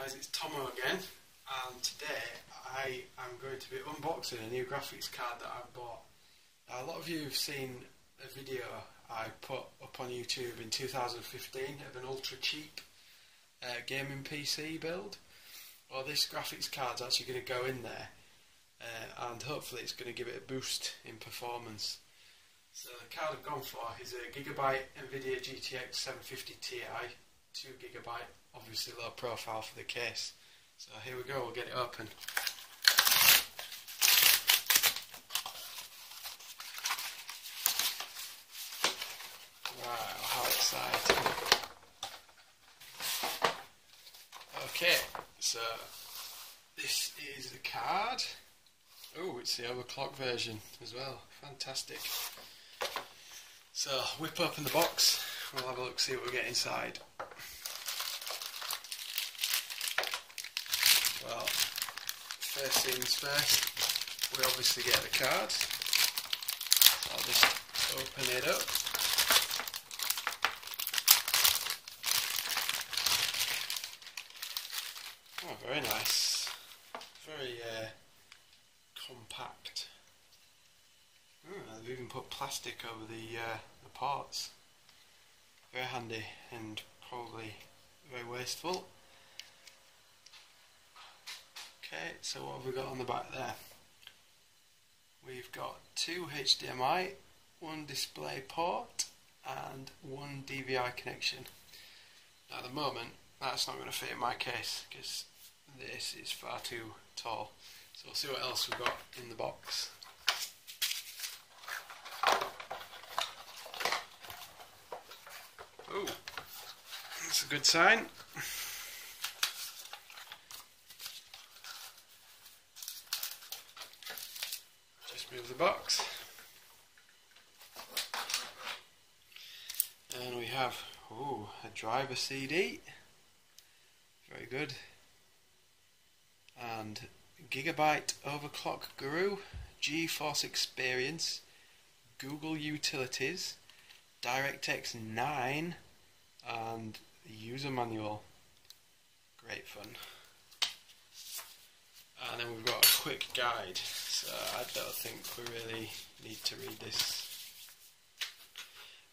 guys, it's Thommo again, and today I am going to be unboxing a new graphics card that I've bought. Now, a lot of you have seen a video I put up on YouTube in 2015 of an ultra cheap uh, gaming PC build. Well, this graphics card's actually going to go in there, uh, and hopefully it's going to give it a boost in performance. So the card I've gone for is a Gigabyte NVIDIA GTX 750 Ti, 2GB, obviously low profile for the case. So here we go, we'll get it open. Wow, how exciting. Okay, so this is the card. Oh, it's the overclock version as well. Fantastic. So, whip open the box. We'll have a look, see what we get inside. Well, first things first, we obviously get the card. So I'll just open it up. Oh, very nice. Very uh, compact. Oh, they've even put plastic over the, uh, the parts. Very handy and probably very wasteful. Okay, so what have we got on the back there? We've got two HDMI, one display port, and one DVI connection. Now, at the moment, that's not going to fit in my case because this is far too tall. So we'll see what else we've got in the box. Oh, that's a good sign. Just move the box. And we have, oh, a driver CD. Very good. And Gigabyte Overclock Guru, GeForce Experience, Google Utilities, DirectX 9, and user manual. Great fun. And then we've got a quick guide, so I don't think we really need to read this.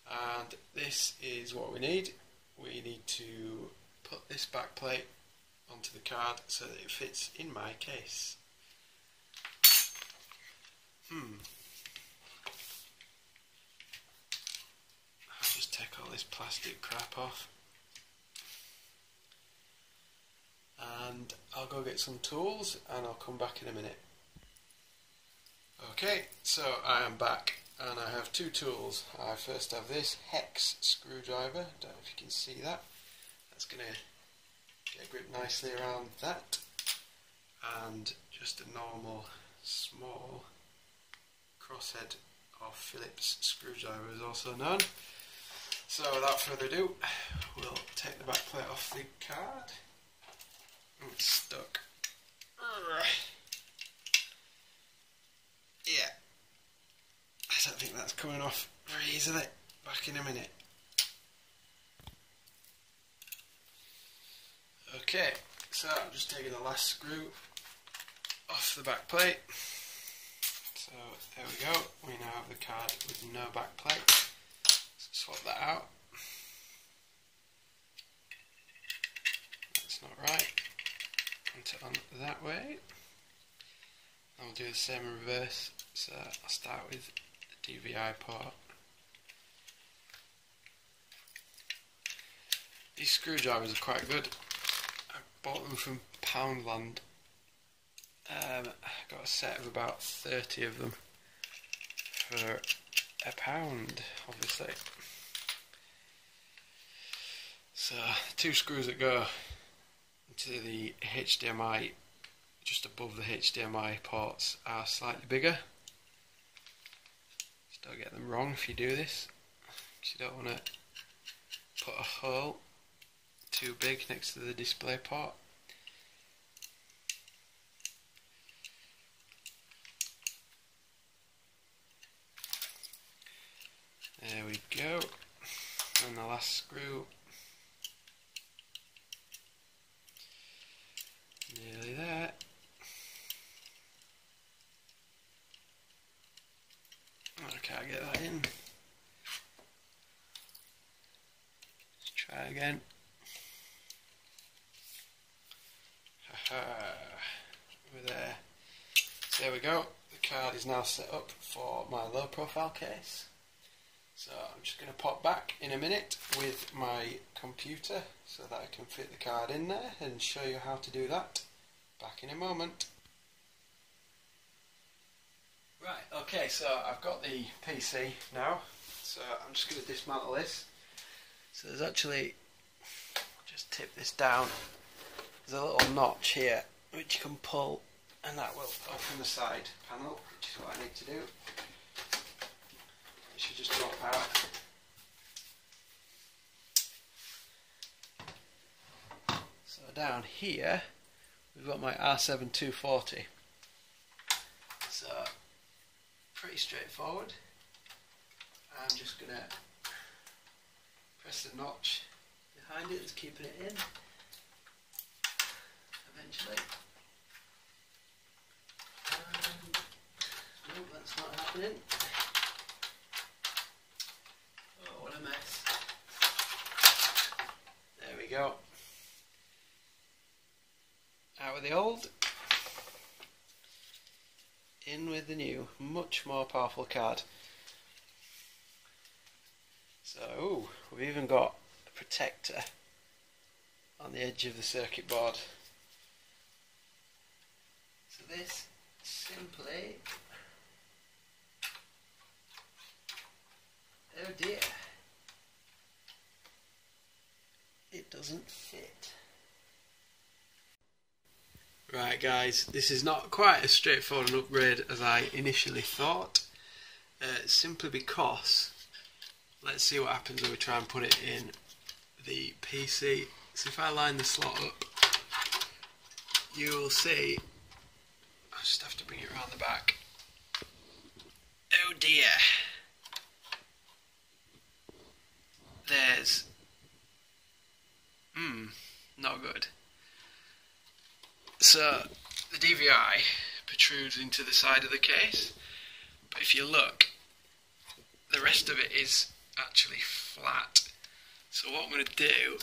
And this is what we need. We need to put this back plate onto the card so that it fits in my case. Hmm. I'll just take all this plastic crap off. And I'll go get some tools and I'll come back in a minute. Okay, so I am back and I have two tools. I first have this hex screwdriver, don't know if you can see that. That's going to get grip nicely around that. And just a normal small crosshead or Phillips screwdriver is also known. So without further ado, we'll take the back plate off the card. It's stuck. Yeah. I don't think that's coming off very easily. Back in a minute. Okay, so I'm just taking the last screw off the back plate. So there we go. We now have the card with no back plate. Let's swap that out. That's not right. On that way. And we'll do the same in reverse. So I'll start with the DVI port. These screwdrivers are quite good. I bought them from Poundland. Um, I got a set of about 30 of them for a pound, obviously. So, two screws that go to the HDMI just above the HDMI ports are slightly bigger. Just don't get them wrong if you do this. You don't want to put a hole too big next to the display port. There we go. And the last screw nearly that. Okay, I'll get that in. Let's try again. ha we're there. So there we go. The card is now set up for my low profile case. So I'm just going to pop back in a minute with my computer so that I can fit the card in there and show you how to do that. Back in a moment. Right, okay, so I've got the PC now, so I'm just going to dismantle this. So there's actually, just tip this down, there's a little notch here which you can pull and that will open the side panel, which is what I need to do. It should just drop out. So down here we've got my R7 240. So pretty straightforward. I'm just to press the notch behind it that's keeping it in eventually. Um, and, no, that's not happening. Oh, what a mess. There we go. Out with the old, in with the new, much more powerful card. So, we've even got a protector on the edge of the circuit board. So this simply, oh dear, it doesn't fit. Right guys, this is not quite as straightforward an upgrade as I initially thought, uh, simply because, let's see what happens when we try and put it in the PC. So if I line the slot up, you will see, I just have to bring it around the back. Oh dear. There's, hmm, not good. So the DVI protrudes into the side of the case, but if you look, the rest of it is actually flat. So what I'm going to do,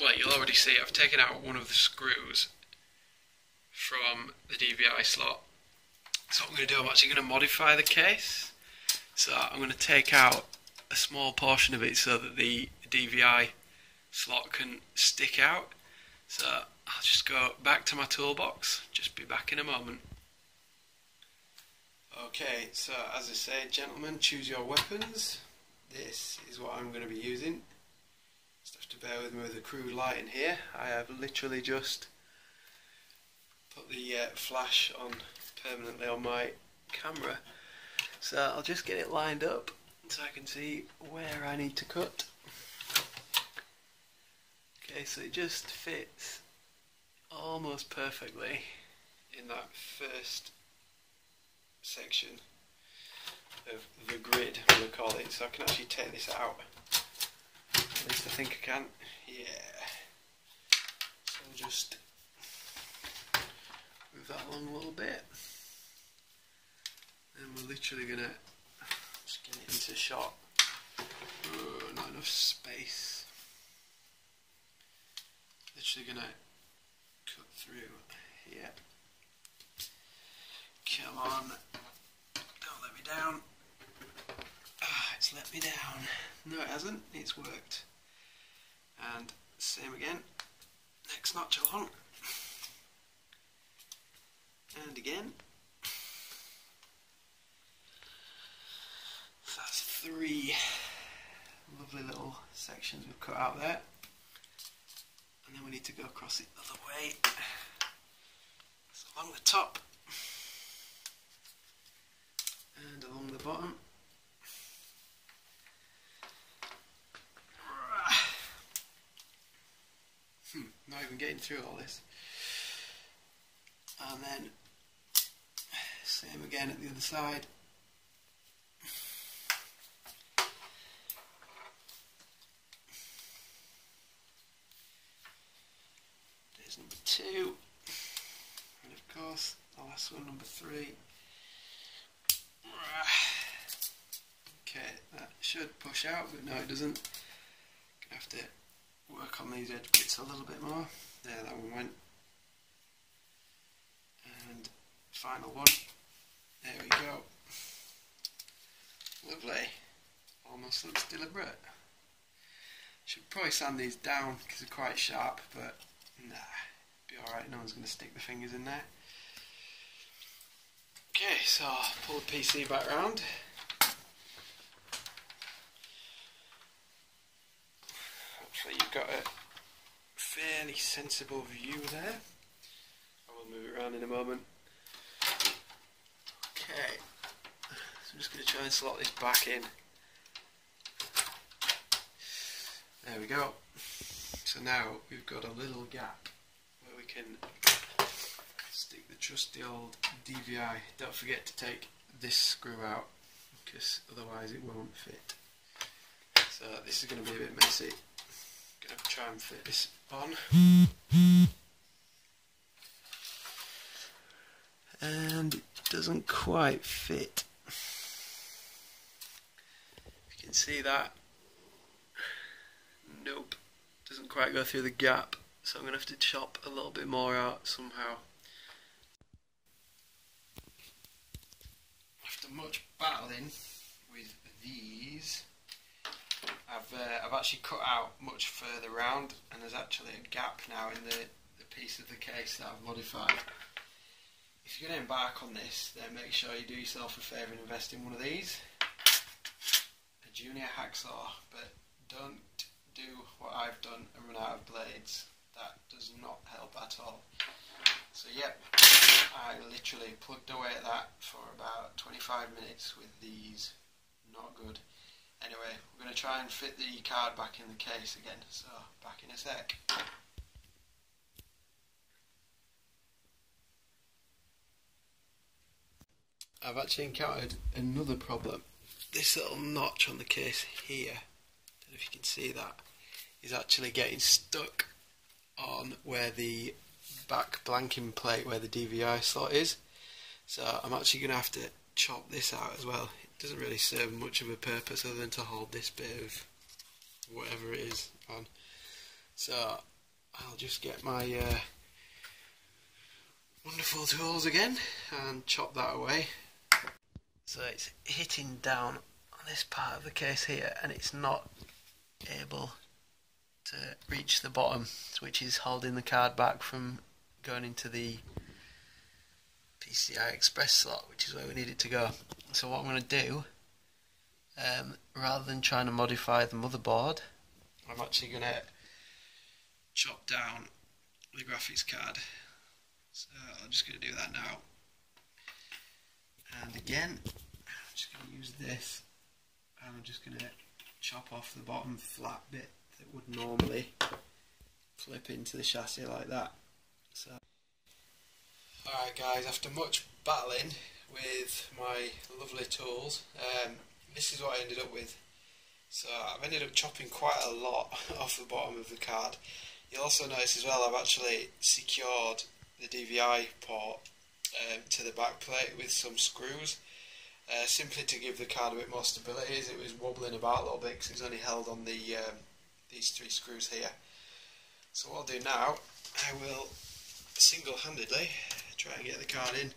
well you'll already see I've taken out one of the screws from the DVI slot. So what I'm going to do, I'm actually going to modify the case. So I'm going to take out a small portion of it so that the DVI slot can stick out. So I'll just go back to my toolbox, just be back in a moment. Okay, so as I say, gentlemen, choose your weapons. This is what I'm going to be using. Just have to bear with me with the crude light in here. I have literally just put the uh, flash on permanently on my camera. So I'll just get it lined up so I can see where I need to cut. Okay, so it just fits almost perfectly in that first section of the grid, to call it, so I can actually take this out. At least I think I can. Yeah. So I'll just move that along a little bit. And we're literally going to just get it into shot. Oh, not enough space. Literally cut through here. Come on. Don't let me down. Ah, it's let me down. No, it hasn't. It's worked. And same again. Next notch along. And again. That's three lovely little sections we've cut out there and then we need to go across the other way. So along the top. And along the bottom. Hmm, not even getting through all this. And then same again at the other side number two. And of course, the last one, number three. Okay, that should push out, but no, it doesn't. Gonna have to work on these edge bits a little bit more. There, that one went. And final one. There we go. Lovely. Almost looks deliberate. Should probably sand these down because they're quite sharp, but nah, be alright. No one's going to stick the fingers in there. Okay, so pull the PC back round. Hopefully you've got a fairly sensible view there. I will move it around in a moment. Okay, so I'm just going to try and slot this back in. There we go. So now we've got a little gap where we can stick the trusty old DVI. Don't forget to take this screw out because otherwise it won't fit. So this is going to be a bit messy. Gonna try and fit this on. And it doesn't quite fit. You can see that. Doesn't quite go through the gap. So I'm going to have to chop a little bit more out somehow. After much battling with these, I've uh, I've actually cut out much further round, and there's actually a gap now in the, the piece of the case that I've modified. If you're going to embark on this, then make sure you do yourself a favour and invest in one of these, a junior hacksaw, but don't do what I've done and run out of blades. That does not help at all. So yep, I literally plugged away at that for about 25 minutes with these. Not good. Anyway, we're going to try and fit the card back in the case again, so back in a sec. I've actually encountered another problem. This little notch on the case here, if you can see that, is actually getting stuck on where the back blanking plate where the DVI slot is. So I'm actually going to have to chop this out as well. It doesn't really serve much of a purpose other than to hold this bit of whatever it is on. So I'll just get my uh, wonderful tools again and chop that away. So it's hitting down on this part of the case here and it's not able to reach the bottom which is holding the card back from going into the PCI Express slot which is where we need it to go. So what I'm going to do um, rather than trying to modify the motherboard I'm actually going to chop down the graphics card. So I'm just going to do that now. And again, I'm just going to use this and I'm just going to chop off the bottom flat bit that would normally flip into the chassis like that. So, Alright guys, after much battling with my lovely tools, um, this is what I ended up with. So I've ended up chopping quite a lot off the bottom of the card. You'll also notice as well I've actually secured the DVI port um, to the back plate with some screws uh, simply to give the card a bit more stability as it was wobbling about a little bit because it was only held on the um, these three screws here. So what I'll do now, I will single-handedly try and get the card in.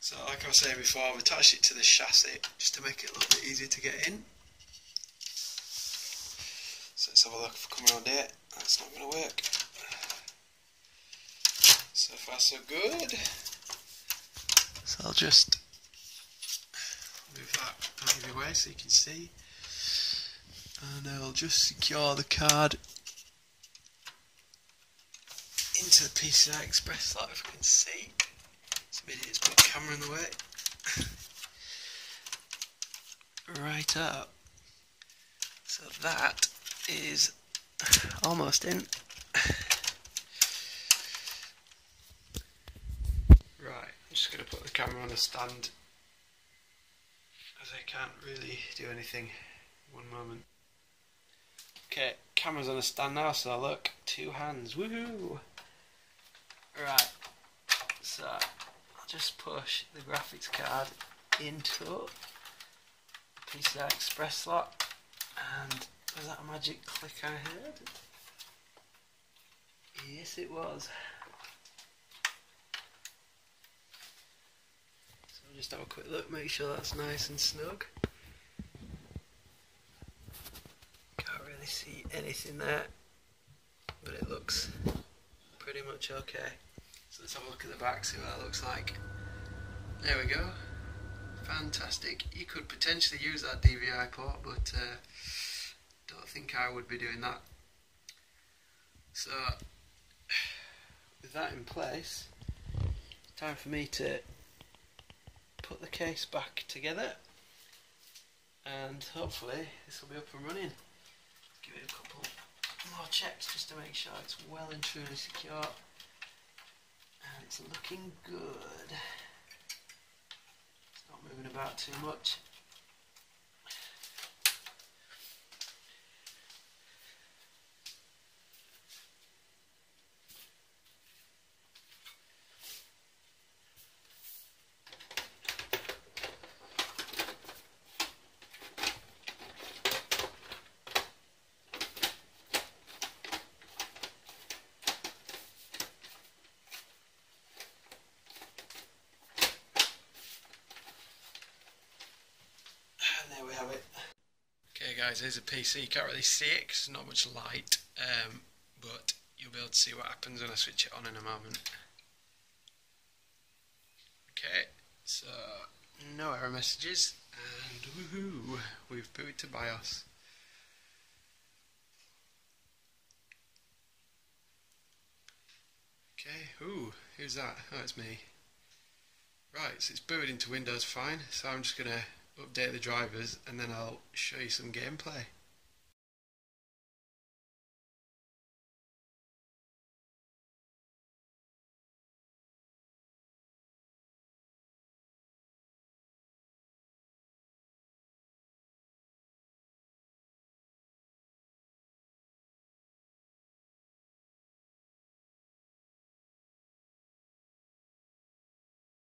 So like I was saying before, I've attached it to the chassis just to make it a little bit easier to get in. So let's have a look if I come around here. That's not going to work. So far so good. So I'll just that way so you can see. And I'll just secure the card into the PCI Express slot if I can see. It's Some idiots put the camera in the way. right up. So that is almost in. Right, I'm just going to put the camera on a stand as I can't really do anything. One moment. Okay, camera's on a stand now, so look, two hands, woohoo! Right, so I'll just push the graphics card into the PCI Express slot, and was that a magic click I heard? Yes, it was. So I'll just have a quick look, make sure that's nice and snug. Can't really see anything there, but it looks pretty much okay. So let's have a look at the back, see what that looks like. There we go. Fantastic. You could potentially use that DVI port, but uh, don't think I would be doing that. So, with that in place, time for me to put the case back together and hopefully this will be up and running. Give it a couple more checks just to make sure it's well and truly secure and it's looking good. It's not moving about too much. And there we have it. Okay guys, here's a PC. You can't really see it because not much light, um, but you'll be able to see what happens when I switch it on in a moment. Okay, so no error messages, and woohoo, we've booted to BIOS. Okay, ooh, who's that? Oh, it's me. Right, so it's booted into Windows fine, so I'm just going to update the drivers and then I'll show you some gameplay.